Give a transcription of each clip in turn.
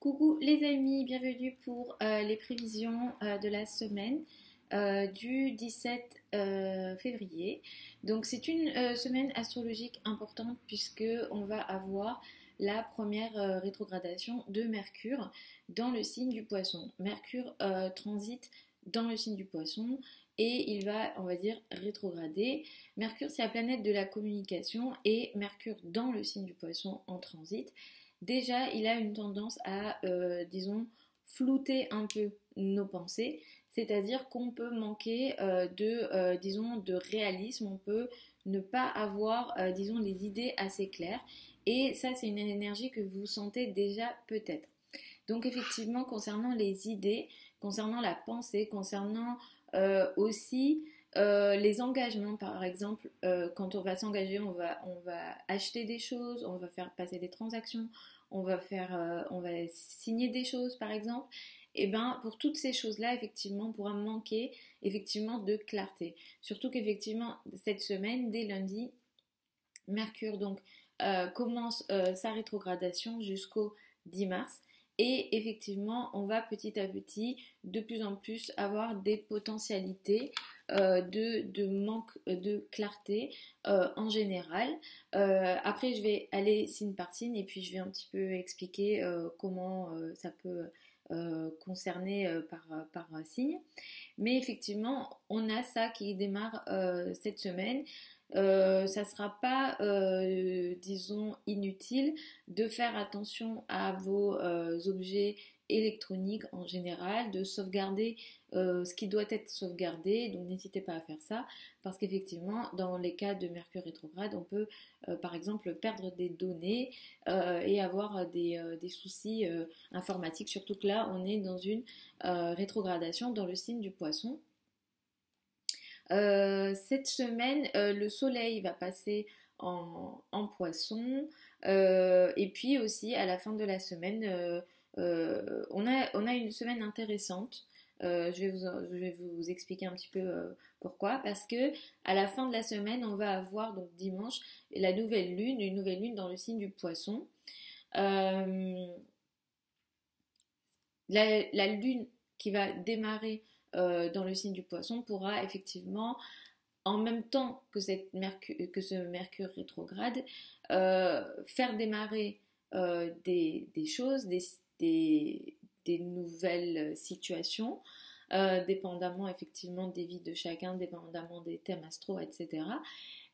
Coucou les amis, bienvenue pour euh, les prévisions euh, de la semaine euh, du 17 février. Donc c'est une semaine astrologique importante puisque on va avoir la première rétrogradation de Mercure dans le signe du Poisson. Mercure transite dans le signe du Poisson et il va, on va dire, rétrograder. Mercure, c'est la planète de la communication et Mercure dans le signe du Poisson en transit déjà il a une tendance à, euh, disons, flouter un peu nos pensées, c'est-à-dire qu'on peut manquer euh, de, euh, disons, de réalisme, on peut ne pas avoir, disons, les idées assez claires. Et ça, c'est une énergie que vous sentez déjà peut-être. Donc effectivement, concernant les idées, concernant la pensée, concernant aussi euh, les engagements, par exemple, euh, quand on va s'engager, on va, acheter des choses, on va faire passer des transactions, on va faire, euh, on va signer des choses, par exemple. Et eh ben, pour toutes ces choses-là, effectivement, on pourra manquer effectivement de clarté. Surtout qu'effectivement, cette semaine, dès lundi, Mercure donc commence sa rétrogradation jusqu'au 10 mars. Et effectivement, on va petit à petit de plus en plus avoir des potentialités euh, de, manque de clarté euh, en général. Euh, après, je vais aller signe par signe et puis je vais un petit peu expliquer comment ça peut concerner par, signe. Mais effectivement, on a ça qui démarre cette semaine. Euh, ça ne sera pas, euh, disons, inutile de faire attention à vos euh, objets électroniques en général, de sauvegarder ce qui doit être sauvegardé. Donc n'hésitez pas à faire ça, parce qu'effectivement, dans les cas de Mercure rétrograde, on peut par exemple perdre des données et avoir des, soucis informatiques, surtout que là, on est dans une rétrogradation dans le signe du poisson. Euh, cette semaine, euh, le soleil va passer en, poisson. Euh, et puis aussi, à la fin de la semaine, on, a, une semaine intéressante. Je, vais vous, je, vais vous, expliquer un petit peu pourquoi. Parce que à la fin de la semaine, on va avoir donc dimanche la nouvelle lune, une nouvelle lune dans le signe du poisson. la, la, lune qui va démarrer euh, dans le signe du poisson pourra effectivement, en même temps que, ce Mercure rétrograde, euh, faire démarrer euh, des, choses, des, nouvelles situations, dépendamment effectivement des vies de chacun, dépendamment des thèmes astro, etc.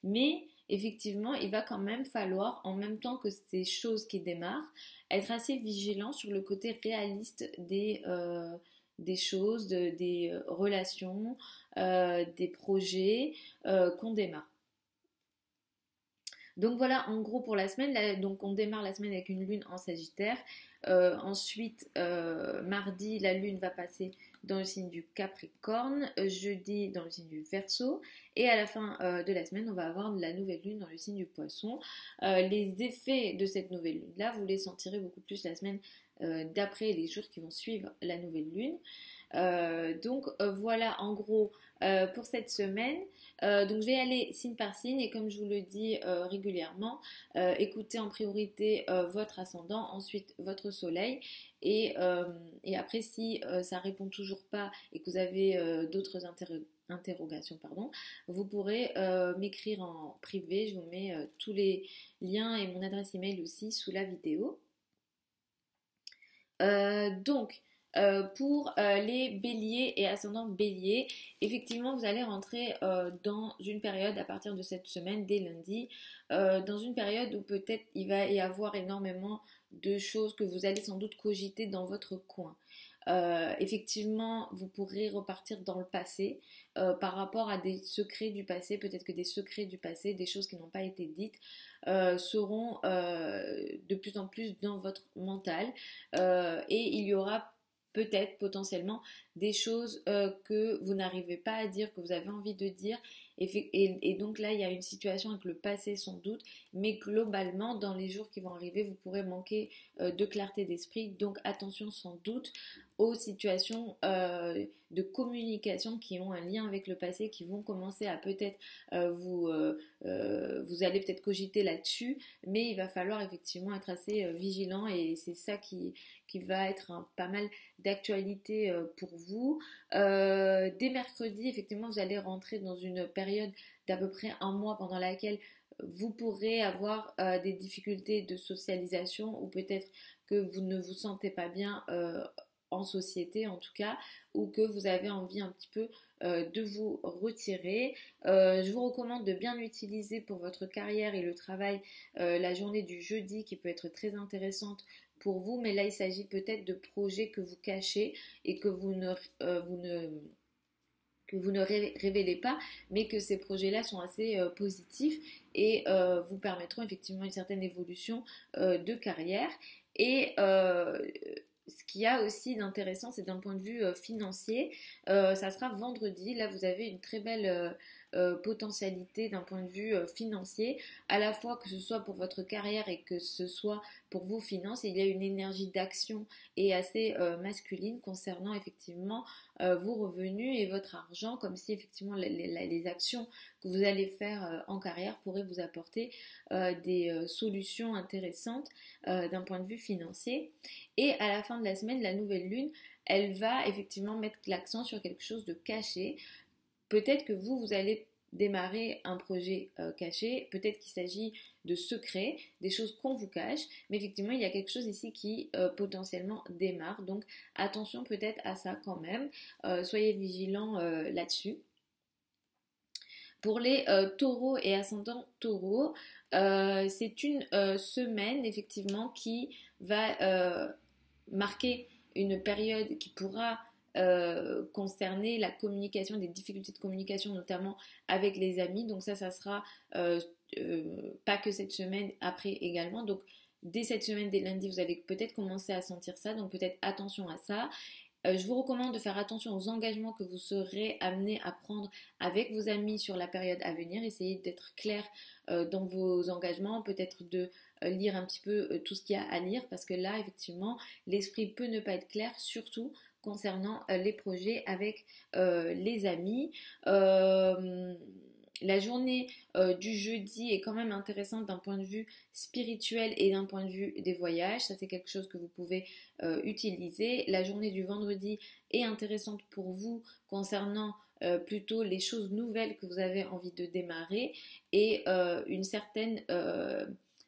Mais effectivement, il va quand même falloir, en même temps que ces choses qui démarrent, être assez vigilant sur le côté réaliste des, des choses, des euh, relations, euh, des projets euh, qu'on démarre. Donc voilà, en gros pour la semaine, donc on démarre la semaine avec une lune en Sagittaire. ensuite, mardi, la lune va passer dans le signe du Capricorne, jeudi dans le signe du Verseau, et à la fin de la semaine, on va avoir la nouvelle lune dans le signe du Poisson. les effets de cette nouvelle lune-là, vous les sentirez beaucoup plus la semaine euh, d'après les jours qui vont suivre la nouvelle lune. Euh, donc euh, voilà en gros pour cette semaine. donc je vais aller signe par signe et comme je vous le dis régulièrement, écoutez en priorité votre ascendant, ensuite votre soleil et, et après si ça répond toujours pas et que vous avez d'autres interrogations, pardon, vous pourrez m'écrire en privé. Je vous mets tous les liens et mon adresse email aussi sous la vidéo. Euh, donc, euh, pour euh, les béliers et ascendants béliers, effectivement, vous allez rentrer dans une période à partir de cette semaine, dès lundi, dans une période où peut-être il va y avoir énormément de choses que vous allez sans doute cogiter dans votre coin. Euh, effectivement, vous pourrez repartir dans le passé euh, par rapport à des secrets du passé. Peut-être que des secrets du passé, des choses qui n'ont pas été dites, euh, seront de plus en plus dans votre mental. et il y aura peut-être potentiellement des choses que vous n'arrivez pas à dire, que vous avez envie de dire. Et, donc là, il y a une situation avec le passé sans doute, mais globalement, dans les jours qui vont arriver, vous pourrez manquer de clarté d'esprit. Donc attention sans doute aux situations euh, de communication qui ont un lien avec le passé, qui vont commencer à peut-être euh, vous, euh, vous allez peut-être cogiter là-dessus, mais il va falloir effectivement être assez vigilant et c'est ça qui, qui va être pas mal d'actualité pour vous. dès mercredi, effectivement, vous allez rentrer dans une période d'à peu près un mois pendant laquelle vous pourrez avoir des difficultés de socialisation ou peut-être que vous ne vous sentez pas bien en société en tout cas, ou que vous avez envie un petit peu euh, de vous retirer. Euh, je vous recommande de bien utiliser pour votre carrière et le travail euh, la journée du jeudi qui peut être très intéressante pour vous, mais là il s'agit peut-être de projets que vous cachez et que vous ne, vous ne que vous ne révélez pas, mais que ces projets-là sont assez positifs et vous permettront effectivement une certaine évolution de carrière. Et ce qu'il y a aussi d'intéressant, c'est d'un point de vue euh, financier, euh, ça sera vendredi. Là, vous avez une très belle euh, euh, potentialité d'un point de vue euh, financier, à la fois que ce soit pour votre carrière et que ce soit pour vos finances. Il y a une énergie d'action et assez euh, masculine concernant effectivement vos revenus et votre argent, comme si effectivement les, actions que vous allez faire en carrière pourraient vous apporter des solutions intéressantes d'un point de vue financier. Et à la fin de la semaine, la nouvelle lune, elle va effectivement mettre l'accent sur quelque chose de caché, Peut-être que vous, vous allez démarrer un projet euh, caché, peut-être qu'il s'agit de secrets, des choses qu'on vous cache, mais effectivement il y a quelque chose ici qui euh, potentiellement démarre, donc attention peut-être à ça quand même, euh, soyez vigilants là-dessus. Pour les taureaux et ascendants taureaux, c'est une semaine effectivement qui va marquer une période qui pourra euh, concerner la communication, des difficultés de communication, notamment avec les amis. Donc ça, ça sera euh, euh, pas que cette semaine, après également. Donc dès cette semaine, dès lundi, vous allez peut-être commencer à sentir ça. Donc peut-être attention à ça. je vous recommande de faire attention aux engagements que vous serez amené à prendre avec vos amis sur la période à venir. Essayez d'être clair dans vos engagements, peut-être de lire un petit peu tout ce qu'il y a à lire, parce que là, effectivement, l'esprit peut ne pas être clair, surtout concernant euh, les projets avec euh, les amis. Euh, la journée du jeudi est quand même intéressante d'un point de vue spirituel et d'un point de vue des voyages. Ça, c'est quelque chose que vous pouvez utiliser. La journée du vendredi est intéressante pour vous concernant plutôt les choses nouvelles que vous avez envie de démarrer et une, certaine,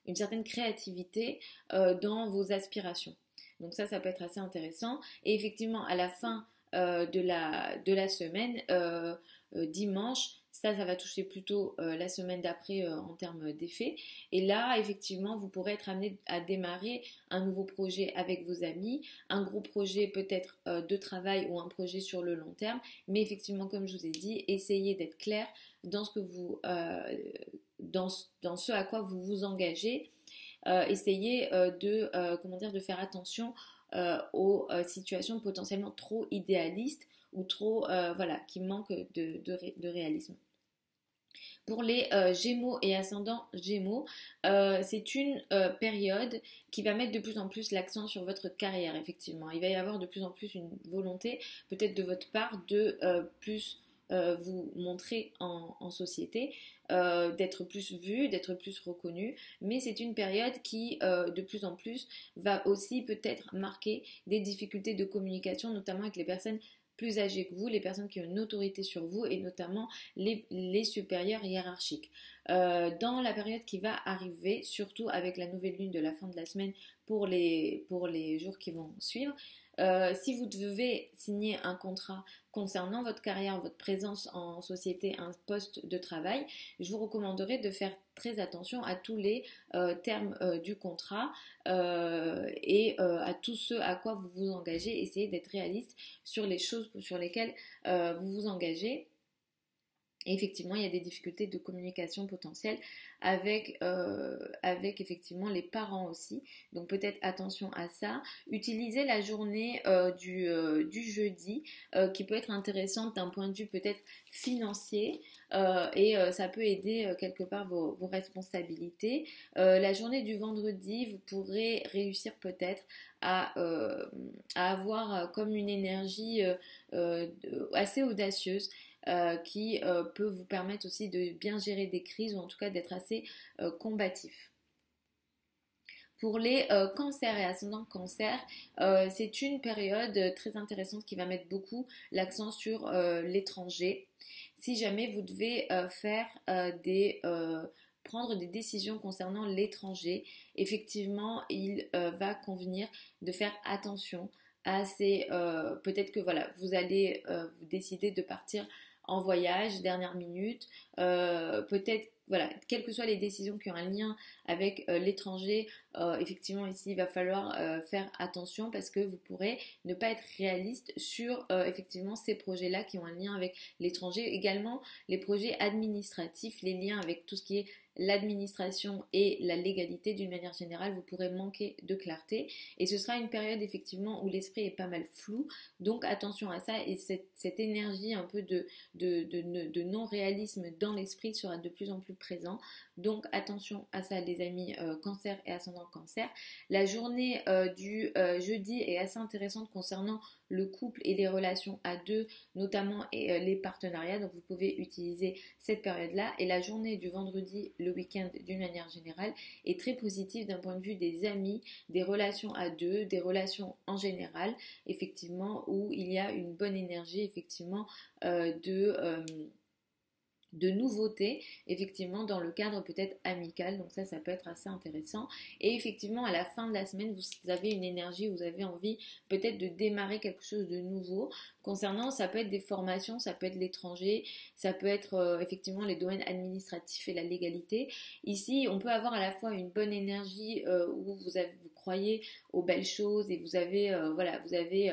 une certaine créativité dans vos aspirations. Donc ça, ça peut être assez intéressant. Et effectivement, à la fin euh, de, la, de la semaine, euh, euh, dimanche, ça, ça va toucher plutôt la semaine d'après en termes d'effet. Et là, effectivement, vous pourrez être amené à démarrer un nouveau projet avec vos amis, un gros projet peut-être de travail ou un projet sur le long terme. Mais effectivement, comme je vous ai dit, essayez d'être clair dans ce que vous, dans, dans ce à quoi vous vous engagez euh, essayez euh, de, euh, comment dire, de faire attention aux situations potentiellement trop idéalistes ou trop, voilà, qui manquent de, de, réalisme. Pour les Gémeaux et ascendants Gémeaux, c'est une période qui va mettre de plus en plus l'accent sur votre carrière, effectivement. Il va y avoir de plus en plus une volonté, peut-être de votre part, de plus vous montrer en société, euh, d'être plus vu, d'être plus reconnu, mais c'est une période qui euh, de plus en plus va aussi peut-être marquer des difficultés de communication, notamment avec les personnes plus âgées que vous, les personnes qui ont une autorité sur vous et notamment les, supérieurs hiérarchiques. Euh, dans la période qui va arriver, surtout avec la nouvelle lune de la fin de la semaine pour les jours qui vont suivre, euh, si vous devez signer un contrat concernant votre carrière, votre présence en société, un poste de travail, je vous recommanderais de faire très attention à tous les euh, termes euh, du contrat et à tout ce à quoi vous vous engagez. Essayez d'être réaliste sur les choses sur lesquelles vous vous engagez. Effectivement, il y a des difficultés de communication potentielles avec, euh, avec effectivement les parents aussi. Donc peut-être attention à ça. Utilisez la journée euh, du, euh, du, jeudi qui peut être intéressante d'un point de vue peut-être financier et ça peut aider quelque part vos, vos responsabilités. la journée du vendredi, vous pourrez réussir peut-être à, à, avoir comme une énergie assez audacieuse qui euh, peut vous permettre aussi de bien gérer des crises ou en tout cas d'être assez euh, combatif. Pour les cancers et ascendants cancers, c'est une période très intéressante qui va mettre beaucoup l'accent sur l'étranger. Si jamais vous devez faire des prendre des décisions concernant l'étranger, effectivement, il va convenir de faire attention à ces. Peut-être que voilà, vous allez décider de partir en voyage, dernière minute, euh, peut-être, voilà, quelles que soient les décisions qui ont un lien avec euh, l'étranger, euh, effectivement ici il va falloir faire attention parce que vous pourrez ne pas être réaliste sur effectivement ces projets-là qui ont un lien avec l'étranger. Également les projets administratifs, les liens avec tout ce qui est l'administration et la légalité d'une manière générale, vous pourrez manquer de clarté. Et ce sera une période effectivement où l'esprit est pas mal flou. Donc attention à ça et cette, énergie un peu de, de, non-réalisme dans l'esprit sera de plus en plus présent. Donc attention à ça les amis euh, cancer et ascendant cancer. La journée euh, du euh, jeudi est assez intéressante concernant le couple et les relations à deux, notamment et, les partenariats. Donc vous pouvez utiliser cette période-là. Et la journée du vendredi, le week-end d'une manière générale, est très positive d'un point de vue des amis, des relations à deux, des relations en général, effectivement, où il y a une bonne énergie, effectivement, de de nouveautés, effectivement, dans le cadre peut-être amical. Donc ça, ça peut être assez intéressant. Et effectivement, à la fin de la semaine, vous avez une énergie, vous avez envie peut-être de démarrer quelque chose de nouveau. Concernant, ça peut être des formations, ça peut être l'étranger, ça peut être euh, effectivement les domaines administratifs et la légalité. Ici, on peut avoir à la fois une bonne énergie euh, où vous, avez, vous croyez aux belles choses et vous avez, euh, voilà, vous avez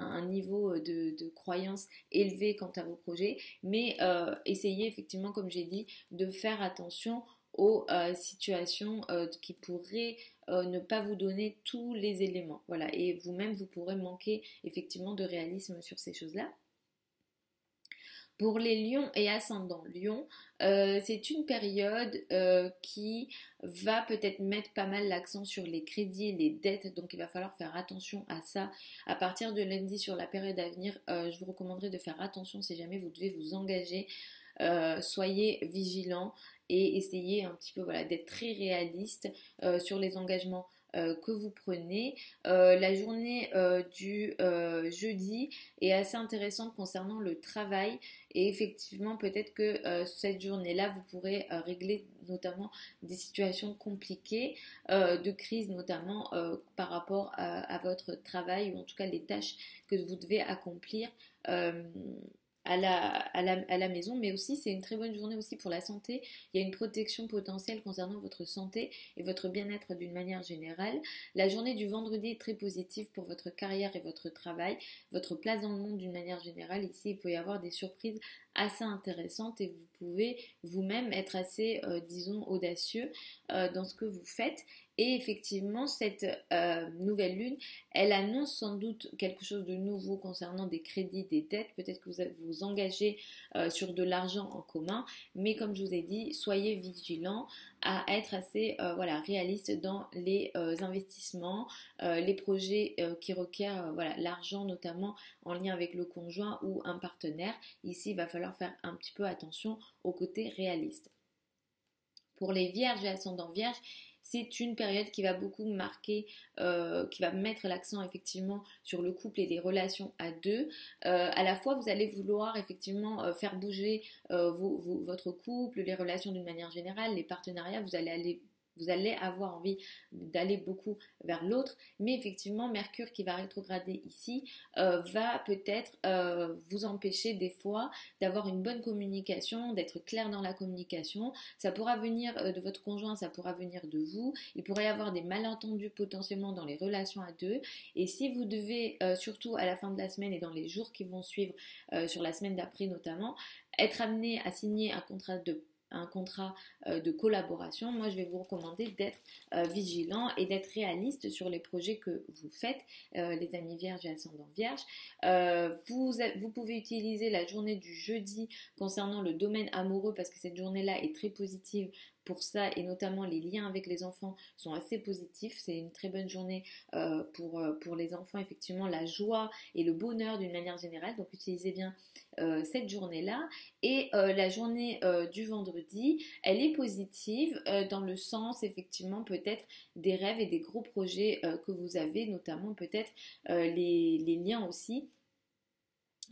un niveau euh, de, croyance élevé quant à vos projets, mais euh, essayez effectivement, comme j'ai dit, de faire attention aux euh, situations qui pourraient ne pas vous donner tous les éléments. Voilà, et vous-même, vous pourrez manquer effectivement de réalisme sur ces choses-là. Pour les lions et ascendants lions, euh, c'est une période euh, qui va peut-être mettre pas mal l'accent sur les crédits et les dettes, donc il va falloir faire attention à ça. À partir de lundi sur la période à venir, euh, je vous recommanderais de faire attention si jamais vous devez vous engager. soyez vigilants et essayez un petit peu voilà, d'être très réaliste sur les engagements euh, que vous prenez. Euh, la journée euh, du jeudi est assez intéressante concernant le travail et effectivement peut-être que cette journée-là vous pourrez régler notamment des situations compliquées de crise notamment par rapport à, votre travail ou en tout cas les tâches que vous devez accomplir à la, à, la, à la, maison, mais aussi c'est une très bonne journée aussi pour la santé. Il y a une protection potentielle concernant votre santé et votre bien-être d'une manière générale. La journée du vendredi est très positive pour votre carrière et votre travail, votre place dans le monde d'une manière générale. Ici, il peut y avoir des surprises assez intéressantes et vous pouvez vous-même être assez, euh, disons, audacieux euh, dans ce que vous faites. Et effectivement, cette euh, nouvelle lune, elle annonce sans doute quelque chose de nouveau concernant des crédits, des dettes. Peut-être que vous vous engagez sur de l'argent en commun. Mais comme je vous ai dit, soyez vigilants à être assez euh, voilà, réaliste dans les investissements, les projets qui requièrent voilà, l'argent notamment en lien avec le conjoint ou un partenaire. Ici, il va falloir faire un petit peu attention au côté réaliste. Pour les vierges et ascendants vierges, c'est une période qui va beaucoup marquer, euh, qui va mettre l'accent effectivement sur le couple et les relations à deux. Euh, à la fois, vous allez vouloir effectivement euh, faire bouger votre couple, les relations d'une manière générale, les partenariats, vous allez aller vous allez avoir envie d'aller beaucoup vers l'autre, mais effectivement, Mercure qui va rétrograder ici euh, va peut-être euh, vous empêcher des fois d'avoir une bonne communication, d'être clair dans la communication. Ça pourra venir euh, de votre conjoint, ça pourra venir de vous. Il pourrait y avoir des malentendus potentiellement dans les relations à deux. Et si vous devez, surtout à la fin de la semaine et dans les jours qui vont suivre, sur la semaine d'après notamment, être amené à signer un contrat de un contrat euh, de collaboration, moi je vais vous recommander d'être euh, vigilant et d'être réaliste sur les projets que vous faites, euh, les amis vierges et ascendants vierges. vous, pouvez utiliser la journée du jeudi concernant le domaine amoureux parce que cette journée-là est très positive pour ça et notamment les liens avec les enfants sont assez positifs. C'est une très bonne journée pour les enfants, effectivement, la joie et le bonheur d'une manière générale. Donc utilisez bien euh, cette journée-là. Et la journée du vendredi, elle est positive dans le sens, effectivement, peut-être des rêves et des gros projets que vous avez, notamment peut-être les liens aussi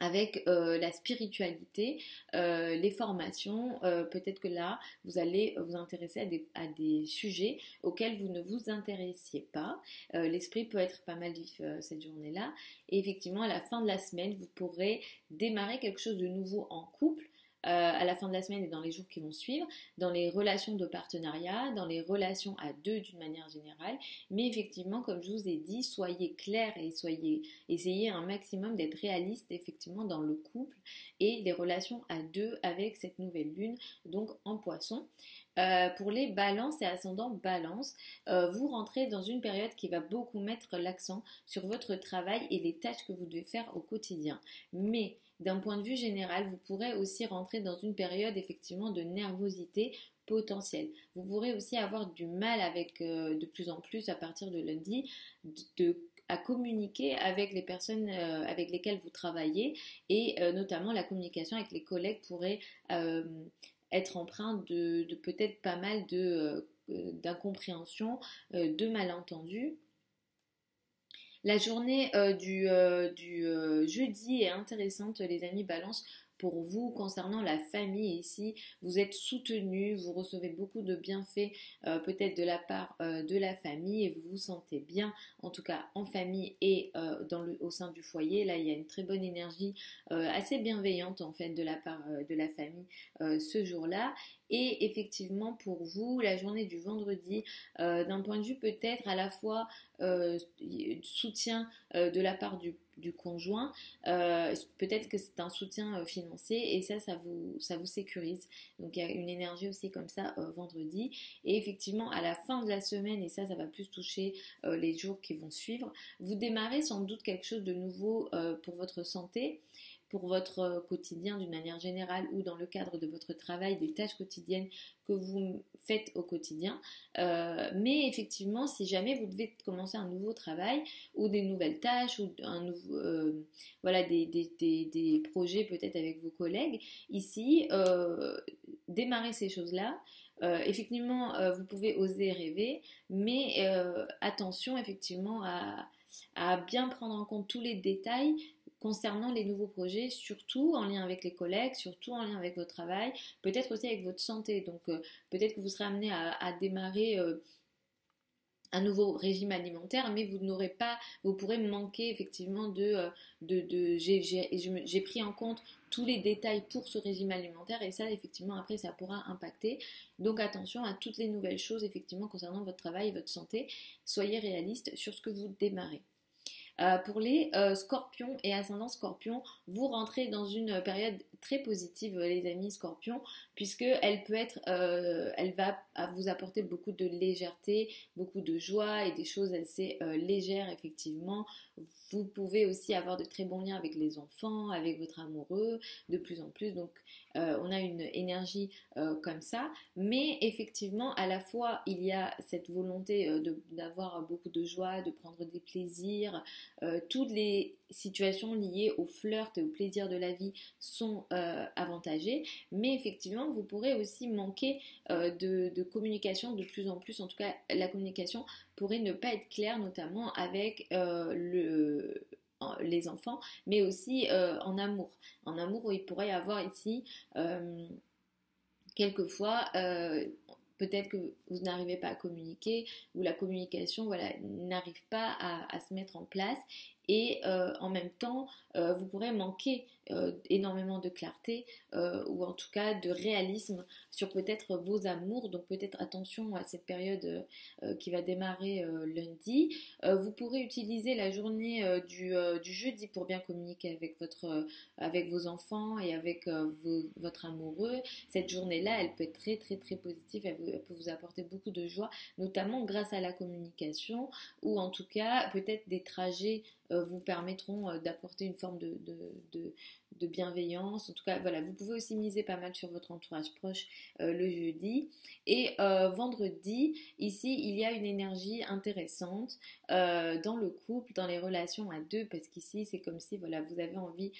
avec euh, la spiritualité, euh, les formations, euh, peut-être que là, vous allez vous intéresser à des, sujets auxquels vous ne vous intéressiez pas. L'esprit peut être pas mal vif cette journée-là. Et effectivement, à la fin de la semaine, vous pourrez démarrer quelque chose de nouveau en couple à la fin de la semaine et dans les jours qui vont suivre, dans les relations de partenariat, dans les relations à deux d'une manière générale. Mais effectivement, comme je vous ai dit, soyez clair et soyez, essayez un maximum d'être réaliste effectivement dans le couple et les relations à deux avec cette nouvelle lune, donc en poisson. Euh, pour les balances et ascendants balance, euh, vous rentrez dans une période qui va beaucoup mettre l'accent sur votre travail et les tâches que vous devez faire au quotidien. Mais d'un point de vue général, vous pourrez aussi rentrer dans une période effectivement de nervosité potentielle. Vous pourrez aussi avoir du mal avec euh, de plus en plus à partir de lundi à communiquer avec les personnes euh, avec lesquelles vous travaillez et euh, notamment la communication avec les collègues pourrait être empreinte de, de peut-être pas mal d'incompréhension, de malentendus. La journée euh, du, euh, euh, jeudi est intéressante, les amis balance, pour vous concernant la famille ici. Vous êtes soutenu, vous recevez beaucoup de bienfaits peut-être de la part de la famille et vous vous sentez bien, en tout cas en famille et dans le, au sein du foyer. Là, il y a une très bonne énergie assez bienveillante en fait de la part de la famille ce jour-là. Et effectivement, pour vous, la journée du vendredi, euh, d'un point de vue peut-être à la fois euh, soutien euh, de la part du, conjoint, peut-être que c'est un soutien financier et ça, ça vous, ça vous sécurise. Donc il y a une énergie aussi comme ça vendredi. Et effectivement, à la fin de la semaine, et ça, ça va plus toucher les jours qui vont suivre, vous démarrez sans doute quelque chose de nouveau pour votre santé pour votre euh, quotidien d'une manière générale ou dans le cadre de votre travail, des tâches quotidiennes que vous faites au quotidien. Euh, mais effectivement, si jamais vous devez commencer un nouveau travail ou des nouvelles tâches ou un nouveau, euh, voilà, des, des, des, projets peut-être avec vos collègues, ici, démarrer ces choses-là. effectivement, vous pouvez oser rêver, mais attention effectivement à bien prendre en compte tous les détails concernant les nouveaux projets, surtout en lien avec les collègues, surtout en lien avec votre travail, peut-être aussi avec votre santé. Donc euh, peut-être que vous serez amené à, démarrer euh, un nouveau régime alimentaire, mais vous n'aurez pas, vous pourrez manquer effectivement de, euh, de, de j'ai pris en compte tous les détails pour ce régime alimentaire et ça effectivement après ça pourra impacter. Donc attention à toutes les nouvelles choses effectivement concernant votre travail et votre santé. Soyez réaliste sur ce que vous démarrez. Euh, pour les euh, scorpions et ascendants scorpions, vous rentrez dans une période très positive, les amis scorpions, puisque elle peut être, euh, elle va vous apporter beaucoup de légèreté, beaucoup de joie et des choses assez légères effectivement. Vous pouvez aussi avoir de très bons liens avec les enfants, avec votre amoureux, de plus en plus. Donc on a une énergie comme ça, mais effectivement à la fois il y a cette volonté d'avoir beaucoup de joie, de prendre des plaisirs, euh, toutes les situations liées au flirt et au plaisir de la vie sont euh, avantagées, mais effectivement, vous pourrez aussi manquer euh, de, communication de plus en plus. En tout cas, la communication pourrait ne pas être claire, notamment avec les enfants, mais aussi en amour. En amour, il pourrait y avoir ici quelquefois peut-être que vous n'arrivez pas à communiquer ou la communication voilà, n'arrive pas à, se mettre en place et euh, en même temps, euh, vous pourrez manquer euh, énormément de clarté ou en tout cas de réalisme sur peut-être vos amours. Donc peut-être attention à cette période qui va démarrer lundi. vous pourrez utiliser la journée du, jeudi pour bien communiquer avec, votre, avec vos enfants et avec votre amoureux. Cette journée-là, elle peut être très très très positive. Elle, peut vous apporter beaucoup de joie, notamment grâce à la communication ou en tout cas peut-être des trajets euh, vous permettront euh, d'apporter une forme de, bienveillance. En tout cas, voilà, vous pouvez aussi miser pas mal sur votre entourage proche euh, le jeudi. Et vendredi, ici, il y a une énergie intéressante dans le couple, dans les relations à deux, parce qu'ici, c'est comme si voilà, vous avez envie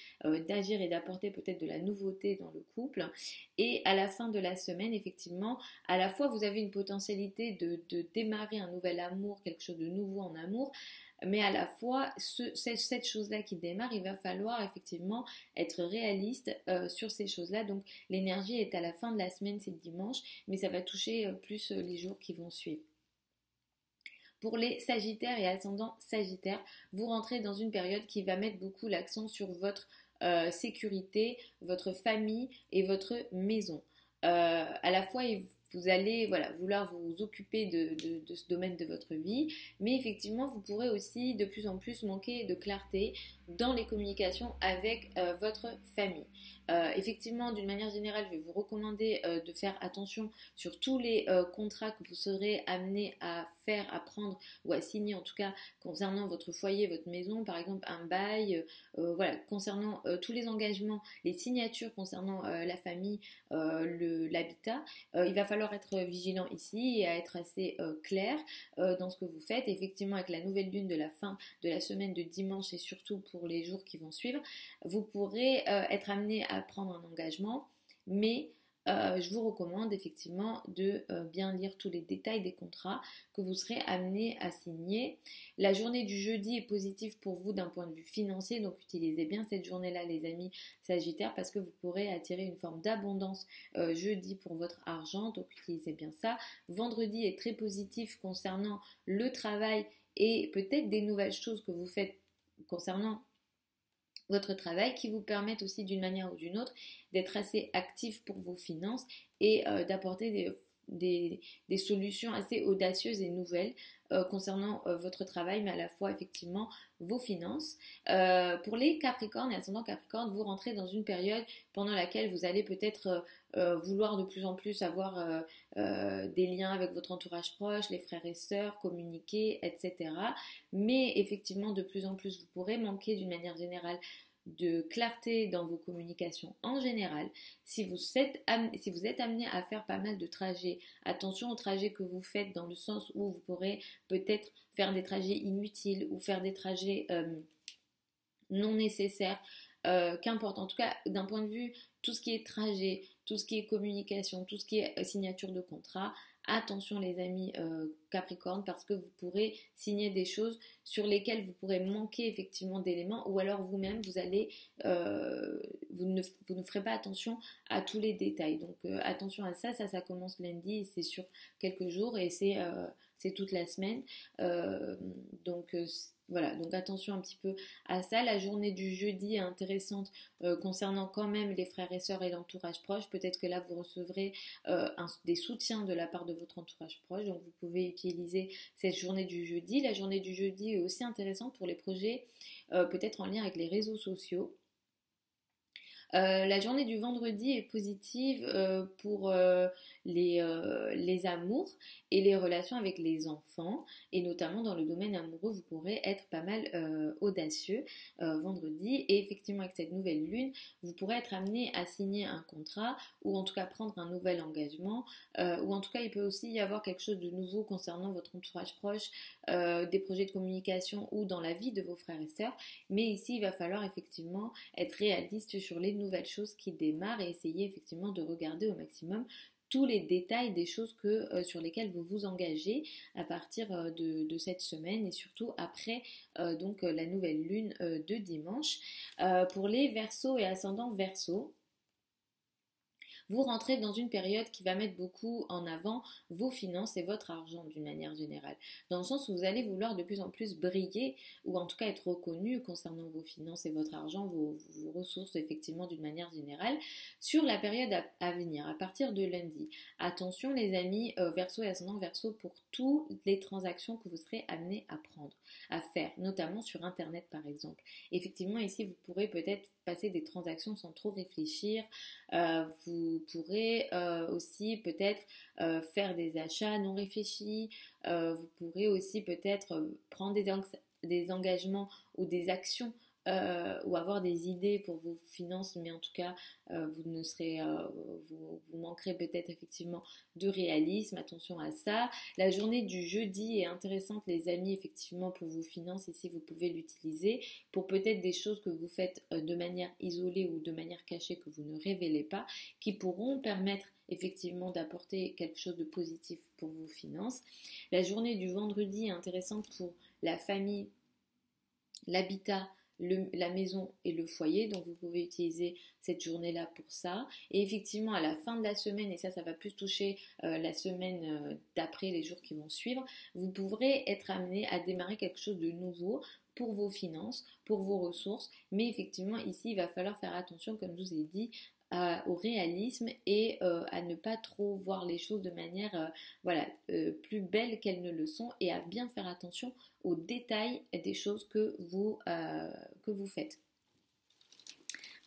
d'agir et d'apporter peut-être de la nouveauté dans le couple. Et à la fin de la semaine, effectivement, à la fois, vous avez une potentialité de, de démarrer un nouvel amour, quelque chose de nouveau en amour, mais à la fois, cette chose-là qui démarre, il va falloir effectivement être réaliste euh, sur ces choses-là. Donc l'énergie est à la fin de la semaine, c'est dimanche, mais ça va toucher euh, plus euh, les jours qui vont suivre. Pour les Sagittaires et ascendants Sagittaires, vous rentrez dans une période qui va mettre beaucoup l'accent sur votre sécurité, votre famille et votre maison. à la fois, vous allez voilà, vouloir vous occuper de, ce domaine de votre vie, mais effectivement, vous pourrez aussi de plus en plus manquer de clarté dans les communications avec euh, votre famille. Euh, effectivement, d'une manière générale, je vais vous recommander euh, de faire attention sur tous les contrats que vous serez amené à faire, à prendre ou à signer, en tout cas concernant votre foyer, votre maison, par exemple un bail, voilà, concernant tous les engagements, les signatures concernant la famille, l'habitat. il va falloir être vigilant ici et à être assez euh, clair euh, dans ce que vous faites. Effectivement, avec la nouvelle lune de la fin de la semaine de dimanche et surtout pour les jours qui vont suivre, vous pourrez euh, être amené à prendre un engagement, mais euh, je vous recommande effectivement de euh, bien lire tous les détails des contrats que vous serez amené à signer. La journée du jeudi est positive pour vous d'un point de vue financier, donc utilisez bien cette journée-là les amis sagittaires parce que vous pourrez attirer une forme d'abondance euh, jeudi pour votre argent, donc utilisez bien ça. Vendredi est très positif concernant le travail et peut-être des nouvelles choses que vous faites concernant votre travail qui vous permettent aussi d'une manière ou d'une autre d'être assez actif pour vos finances et euh, d'apporter des, solutions assez audacieuses et nouvelles euh, concernant euh, votre travail, mais à la fois effectivement vos finances. pour les Capricornes et ascendant Capricorne, vous rentrez dans une période pendant laquelle vous allez peut-être vouloir de plus en plus avoir des liens avec votre entourage proche, les frères et sœurs, communiquer, etc. Mais effectivement, de plus en plus, vous pourrez manquer d'une manière générale de clarté dans vos communications en général, si vous, êtes si vous êtes amené à faire pas mal de trajets, attention aux trajets que vous faites dans le sens où vous pourrez peut-être faire des trajets inutiles ou faire des trajets euh, non nécessaires, euh, qu'importe. En tout cas, d'un point de vue, tout ce qui est trajet, tout ce qui est communication, tout ce qui est euh, signature de contrat, attention les amis euh, Capricorne parce que vous pourrez signer des choses sur lesquelles vous pourrez manquer effectivement d'éléments ou alors vous-même vous allez euh, vous, ne, ferez pas attention à tous les détails. Donc euh, attention à ça ça ça commence lundi c'est sur quelques jours et c'est c'est toute la semaine. Donc voilà, donc attention un petit peu à ça. La journée du jeudi est intéressante euh, concernant quand même les frères et sœurs et l'entourage proche. Peut-être que là, vous recevrez euh, des soutiens de la part de votre entourage proche. Donc, vous pouvez utiliser cette journée du jeudi. La journée du jeudi est aussi intéressante pour les projets euh, peut-être en lien avec les réseaux sociaux. Euh, la journée du vendredi est positive euh, pour euh, les, amours et les relations avec les enfants. Et notamment dans le domaine amoureux, vous pourrez être pas mal audacieux vendredi. Et effectivement, avec cette nouvelle lune, vous pourrez être amené à signer un contrat ou en tout cas prendre un nouvel engagement. ou en tout cas, il peut aussi y avoir quelque chose de nouveau concernant votre entourage proche, des projets de communication ou dans la vie de vos frères et sœurs. Mais ici, il va falloir effectivement être réaliste sur les nouvelles choses qui démarrent et essayer effectivement de regarder au maximum tous les détails des choses que, euh, sur lesquelles vous vous engagez à partir euh, de, cette semaine et surtout après euh, donc la nouvelle lune de dimanche. pour les versos et ascendants versos, vous rentrez dans une période qui va mettre beaucoup en avant vos finances et votre argent d'une manière générale. Dans le sens où vous allez vouloir de plus en plus briller ou en tout cas être reconnu concernant vos finances et votre argent, vos, ressources effectivement d'une manière générale sur la période à, venir, à partir de lundi. Attention les amis, euh, verso et ascendant verso pour toutes les transactions que vous serez amenés à prendre, à faire, notamment sur Internet par exemple. Effectivement ici vous pourrez peut-être passer des transactions sans trop réfléchir. Euh, vous pourrez euh, aussi peut-être euh, faire des achats non réfléchis. vous pourrez aussi peut-être prendre des, des engagements ou des actions euh, ou avoir des idées pour vos finances, mais en tout cas, euh, vous ne serez, euh, vous, manquerez peut-être effectivement de réalisme. Attention à ça. La journée du jeudi est intéressante, les amis, effectivement, pour vos finances. Ici, vous pouvez l'utiliser pour peut-être des choses que vous faites de manière isolée ou de manière cachée que vous ne révélez pas, qui pourront permettre effectivement d'apporter quelque chose de positif pour vos finances. La journée du vendredi est intéressante pour la famille, l'habitat, la maison et le foyer. Donc vous pouvez utiliser cette journée-là pour ça. Et effectivement, à la fin de la semaine, et ça, ça va plus toucher euh, la semaine euh, d'après, les jours qui vont suivre, vous pourrez être amené à démarrer quelque chose de nouveau pour vos finances, pour vos ressources. Mais effectivement, ici, il va falloir faire attention, comme je vous ai dit, au réalisme et euh, à ne pas trop voir les choses de manière euh, voilà, euh, plus belle qu'elles ne le sont et à bien faire attention aux détails des choses que vous, que vous faites.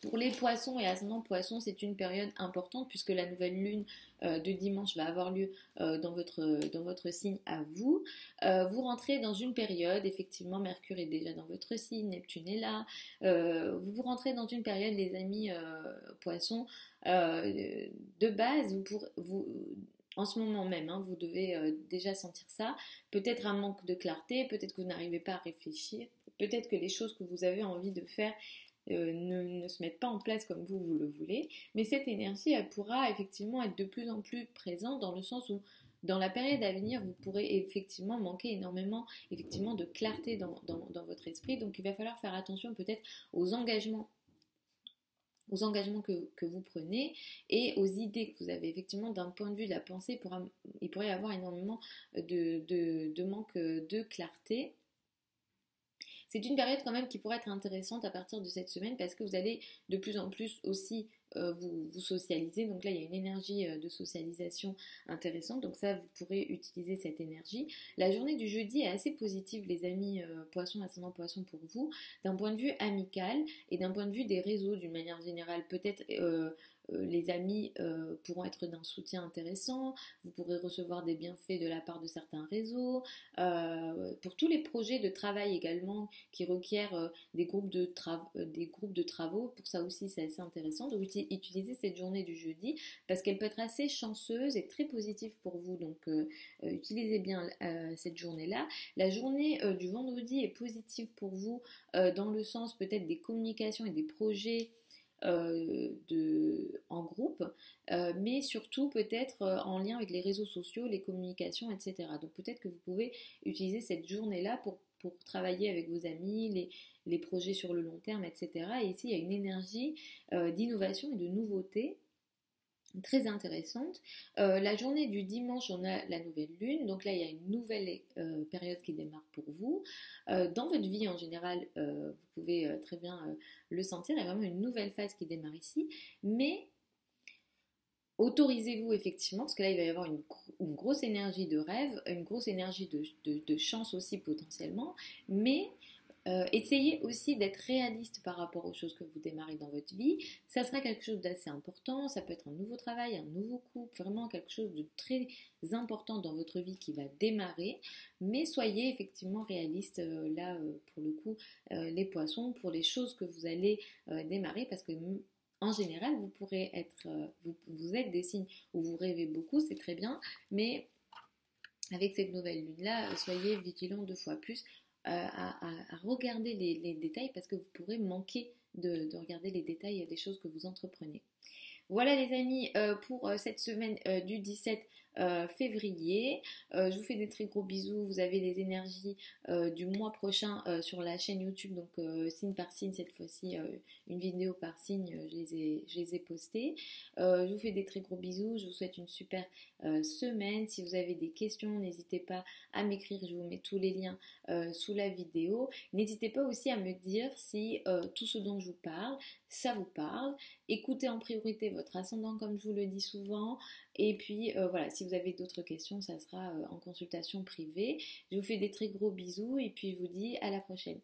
Pour les poissons et ascendant poissons, c'est une période importante puisque la nouvelle lune euh, de dimanche va avoir lieu euh, dans, votre, dans votre signe à vous. Euh, vous rentrez dans une période, effectivement, Mercure est déjà dans votre signe, Neptune est là. vous rentrez dans une période, les amis poissons, de base, vous, vous en ce moment même, hein, vous devez déjà sentir ça. Peut-être un manque de clarté, peut-être que vous n'arrivez pas à réfléchir, peut-être que les choses que vous avez envie de faire euh, ne, se mettent pas en place comme vous, vous le voulez. Mais cette énergie, elle pourra effectivement être de plus en plus présente dans le sens où dans la période à venir, vous pourrez effectivement manquer énormément effectivement de clarté dans, votre esprit. Donc il va falloir faire attention peut-être aux engagements aux engagements que, vous prenez et aux idées que vous avez. Effectivement, d'un point de vue de la pensée, il pourrait y avoir énormément de manque de clarté c'est une période quand même qui pourrait être intéressante à partir de cette semaine parce que vous allez de plus en plus aussi euh, vous, socialiser. Donc là, il y a une énergie euh, de socialisation intéressante. Donc ça, vous pourrez utiliser cette énergie. La journée du jeudi est assez positive, les amis euh, poissons, ascendant poissons pour vous, d'un point de vue amical et d'un point de vue des réseaux d'une manière générale. Peut-être euh, les amis euh, pourront être d'un soutien intéressant, vous pourrez recevoir des bienfaits de la part de certains réseaux. Euh, pour tous les projets de travail également qui requièrent des, groupes de des travaux, pour ça aussi c'est assez intéressant. Donc utilisez cette journée du jeudi parce qu'elle peut être assez chanceuse et très positive pour vous. Donc utilisez bien cette journée-là. La journée du vendredi est positive pour vous dans le sens peut-être des communications et des projets euh, de, en groupe, euh, mais surtout peut-être euh, en lien avec les réseaux sociaux, les communications, etc. Donc peut-être que vous pouvez utiliser cette journée-là pour, travailler avec vos amis, les, les, projets sur le long terme, etc. Et ici, il y a une énergie d'innovation et de nouveauté très intéressante. Euh, la journée du dimanche, on a la nouvelle lune, donc là il y a une nouvelle euh, période qui démarre pour vous. Euh, dans votre vie en général, vous pouvez très bien le sentir, il y a vraiment une nouvelle phase qui démarre ici, mais autorisez-vous effectivement, parce que là il va y avoir une, grosse énergie de rêve, une grosse énergie de chance aussi potentiellement, mais euh, essayez aussi d'être réaliste par rapport aux choses que vous démarrez dans votre vie. Ça sera quelque chose d'assez important. Ça peut être un nouveau travail, un nouveau couple, vraiment quelque chose de très important dans votre vie qui va démarrer. Mais soyez effectivement réaliste euh, là euh, pour le coup, les poissons, pour les choses que vous allez démarrer parce que en général, vous pourrez être, vous, êtes des signes où vous rêvez beaucoup, c'est très bien, mais avec cette nouvelle lune-là, soyez vigilants deux fois plus euh, à, regarder les, détails parce que vous pourrez manquer de, regarder les détails des choses que vous entreprenez. Voilà les amis euh, pour euh, cette semaine du 17 février. je vous fais des très gros bisous. Vous avez les énergies du mois prochain sur la chaîne YouTube, donc signe par signe cette fois-ci, une vidéo par signe, je les ai, je les ai postées. je vous fais des très gros bisous. Je vous souhaite une super semaine. Si vous avez des questions, n'hésitez pas à m'écrire. Je vous mets tous les liens sous la vidéo. N'hésitez pas aussi à me dire si tout ce dont je vous parle, ça vous parle. Écoutez en priorité votre ascendant comme je vous le dis souvent. Et puis euh, voilà, si vous avez d'autres questions, ça sera euh, en consultation privée. Je vous fais des très gros bisous et puis je vous dis à la prochaine.